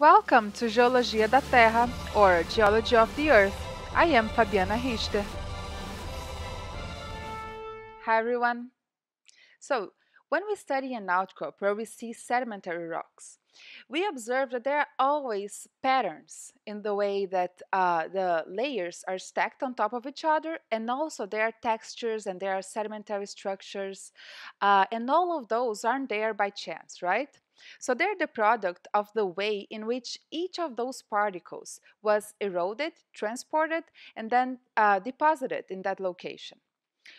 Welcome to Geologia da Terra, or Geology of the Earth. I am Fabiana Richter. Hi everyone. So, when we study an outcrop where we see sedimentary rocks, we observe that there are always patterns in the way that uh, the layers are stacked on top of each other, and also there are textures and there are sedimentary structures, uh, and all of those aren't there by chance, right? So they're the product of the way in which each of those particles was eroded, transported, and then uh, deposited in that location.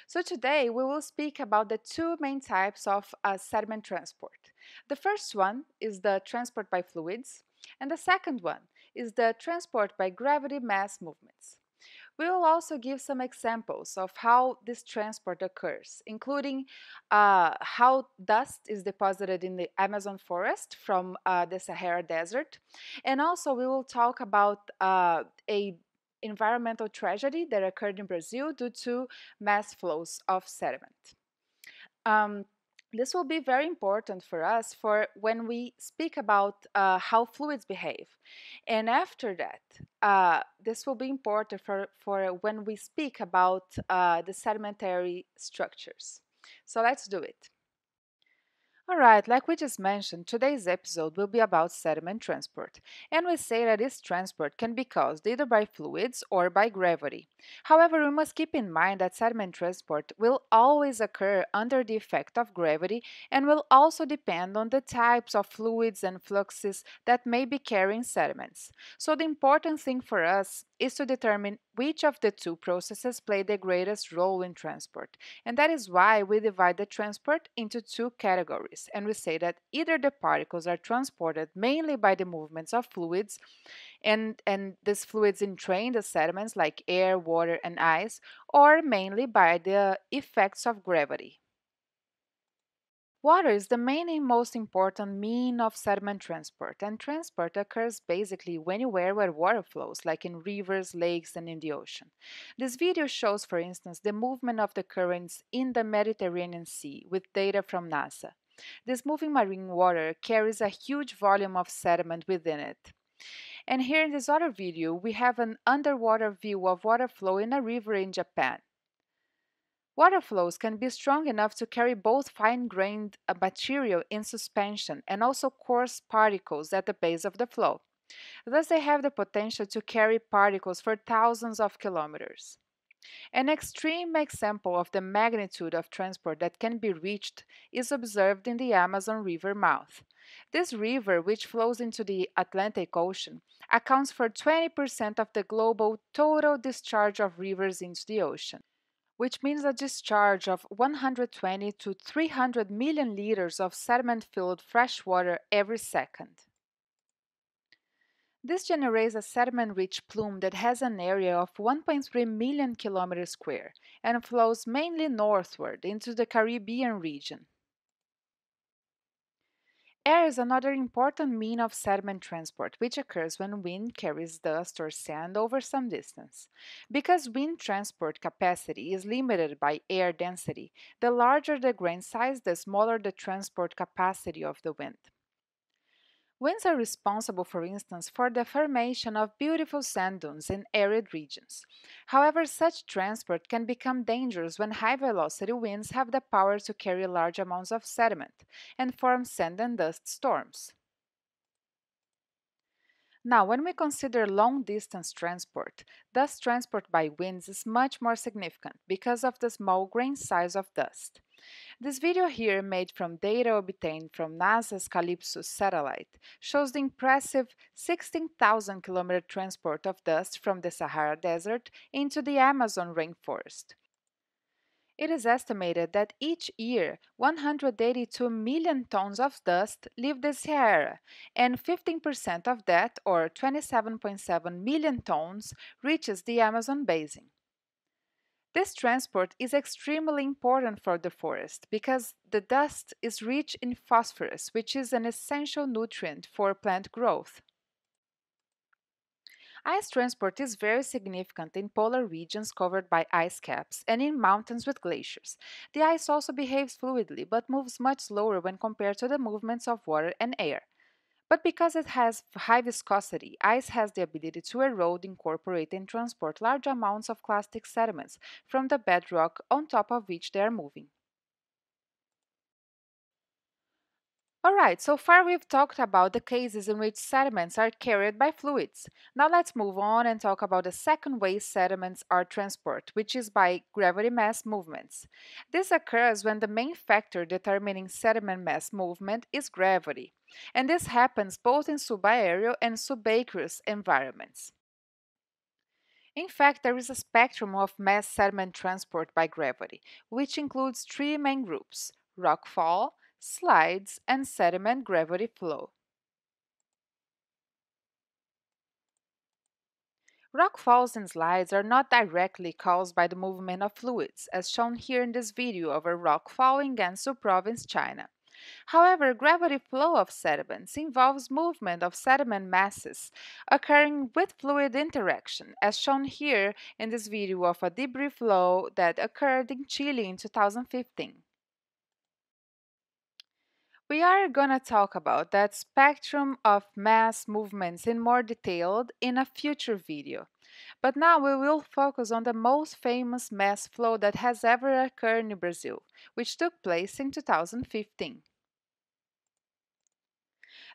So today we will speak about the two main types of uh, sediment transport. The first one is the transport by fluids, and the second one is the transport by gravity mass movements. We will also give some examples of how this transport occurs, including uh, how dust is deposited in the Amazon forest from uh, the Sahara Desert. And also we will talk about uh, a environmental tragedy that occurred in Brazil due to mass flows of sediment. Um, this will be very important for us for when we speak about uh, how fluids behave. And after that, uh, this will be important for, for when we speak about uh, the sedimentary structures. So let's do it. Alright, like we just mentioned, today's episode will be about sediment transport, and we say that this transport can be caused either by fluids or by gravity. However, we must keep in mind that sediment transport will always occur under the effect of gravity and will also depend on the types of fluids and fluxes that may be carrying sediments. So the important thing for us is to determine which of the two processes play the greatest role in transport. And that is why we divide the transport into two categories. And we say that either the particles are transported mainly by the movements of fluids, and, and these fluids entrain the sediments like air, water, and ice, or mainly by the effects of gravity. Water is the main and most important mean of sediment transport, and transport occurs basically anywhere where water flows, like in rivers, lakes, and in the ocean. This video shows, for instance, the movement of the currents in the Mediterranean Sea with data from NASA. This moving marine water carries a huge volume of sediment within it. And here in this other video, we have an underwater view of water flow in a river in Japan. Water flows can be strong enough to carry both fine-grained uh, material in suspension and also coarse particles at the base of the flow. Thus, they have the potential to carry particles for thousands of kilometers. An extreme example of the magnitude of transport that can be reached is observed in the Amazon River mouth. This river, which flows into the Atlantic Ocean, accounts for 20% of the global total discharge of rivers into the ocean which means a discharge of 120 to 300 million liters of sediment-filled fresh water every second. This generates a sediment-rich plume that has an area of 1.3 million kilometers square and flows mainly northward into the Caribbean region. Air is another important mean of sediment transport, which occurs when wind carries dust or sand over some distance. Because wind transport capacity is limited by air density, the larger the grain size, the smaller the transport capacity of the wind. Winds are responsible, for instance, for the formation of beautiful sand dunes in arid regions. However, such transport can become dangerous when high velocity winds have the power to carry large amounts of sediment and form sand and dust storms. Now, when we consider long-distance transport, dust transport by winds is much more significant because of the small grain size of dust. This video here, made from data obtained from NASA's CALIPSO satellite, shows the impressive 16,000 km transport of dust from the Sahara Desert into the Amazon rainforest. It is estimated that each year 182 million tons of dust leave the Sahara, and 15% of that, or 27.7 million tons, reaches the Amazon basin. This transport is extremely important for the forest because the dust is rich in phosphorus, which is an essential nutrient for plant growth. Ice transport is very significant in polar regions covered by ice caps and in mountains with glaciers. The ice also behaves fluidly but moves much slower when compared to the movements of water and air. But because it has high viscosity, ice has the ability to erode, incorporate, and transport large amounts of clastic sediments from the bedrock on top of which they are moving. Alright, so far we've talked about the cases in which sediments are carried by fluids. Now let's move on and talk about the second way sediments are transported, which is by gravity mass movements. This occurs when the main factor determining sediment mass movement is gravity, and this happens both in subaerial and subaqueous environments. In fact, there is a spectrum of mass sediment transport by gravity, which includes three main groups, rockfall, slides, and sediment gravity flow. Rockfalls and slides are not directly caused by the movement of fluids, as shown here in this video of a rockfall in Gansu province, China. However, gravity flow of sediments involves movement of sediment masses occurring with fluid interaction, as shown here in this video of a debris flow that occurred in Chile in 2015. We are going to talk about that spectrum of mass movements in more detail in a future video. But now we will focus on the most famous mass flow that has ever occurred in Brazil, which took place in 2015.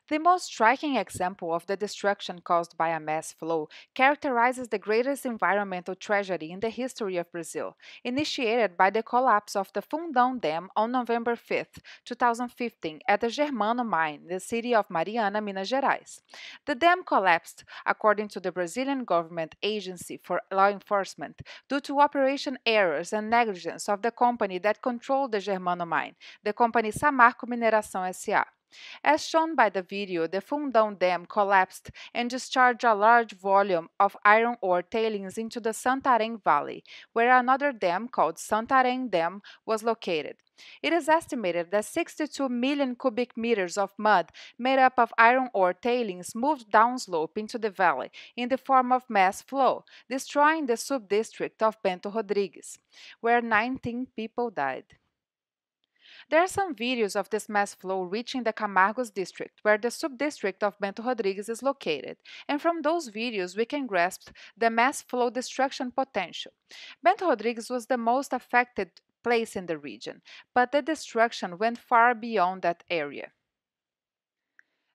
The most striking example of the destruction caused by a mass flow characterizes the greatest environmental tragedy in the history of Brazil, initiated by the collapse of the Fundão Dam on November 5, 2015, at the Germano mine, in the city of Mariana, Minas Gerais. The dam collapsed, according to the Brazilian government agency for law enforcement, due to operation errors and negligence of the company that controlled the Germano mine, the company Samarco Mineração SA. As shown by the video, the Fundão Dam collapsed and discharged a large volume of iron ore tailings into the Santarém Valley, where another dam called Santarém Dam was located. It is estimated that 62 million cubic meters of mud made up of iron ore tailings moved downslope into the valley in the form of mass flow, destroying the subdistrict of Bento Rodrigues, where 19 people died. There are some videos of this mass flow reaching the Camargos district, where the subdistrict of Bento Rodrigues is located, and from those videos we can grasp the mass flow destruction potential. Bento Rodrigues was the most affected place in the region, but the destruction went far beyond that area.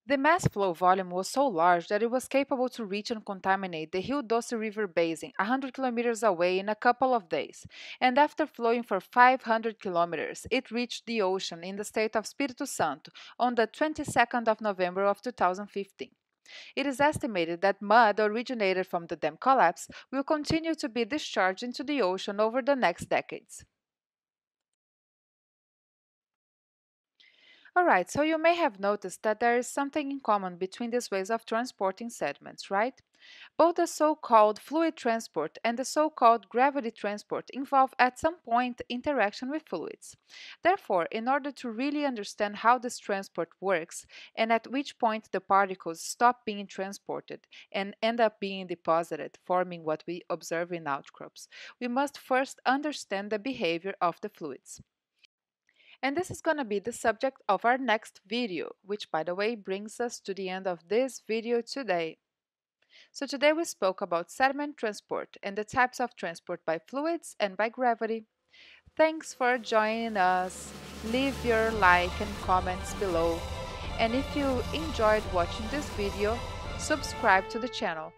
The mass flow volume was so large that it was capable to reach and contaminate the Rio Doce River basin 100 kilometers away in a couple of days, and after flowing for 500 kilometers, it reached the ocean in the state of Espírito Santo on the 22nd of November of 2015. It is estimated that mud originated from the dam collapse will continue to be discharged into the ocean over the next decades. Alright, so you may have noticed that there is something in common between these ways of transporting sediments, right? Both the so-called fluid transport and the so-called gravity transport involve at some point interaction with fluids. Therefore, in order to really understand how this transport works and at which point the particles stop being transported and end up being deposited, forming what we observe in outcrops, we must first understand the behavior of the fluids. And this is going to be the subject of our next video, which by the way brings us to the end of this video today. So today we spoke about sediment transport and the types of transport by fluids and by gravity. Thanks for joining us. Leave your like and comments below. And if you enjoyed watching this video, subscribe to the channel.